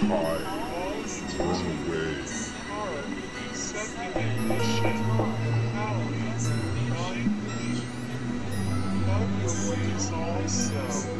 high, run away. Obscured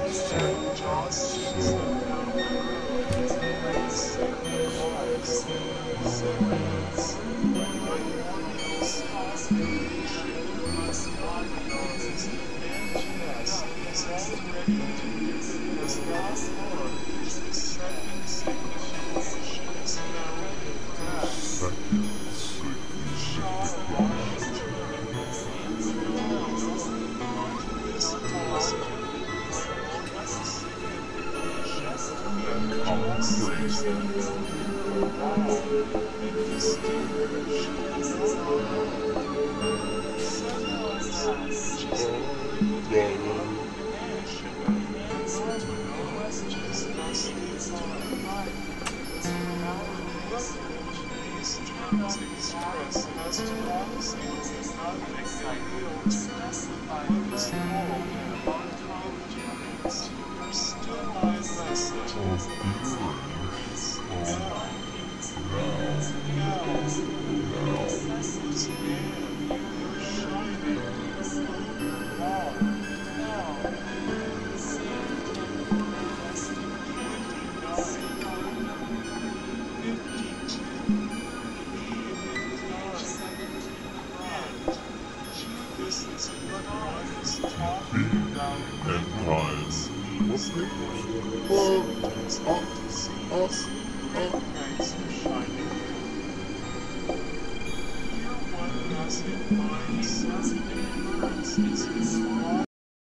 and so. Oh, Complete. and times. Well, uh, uh, uh,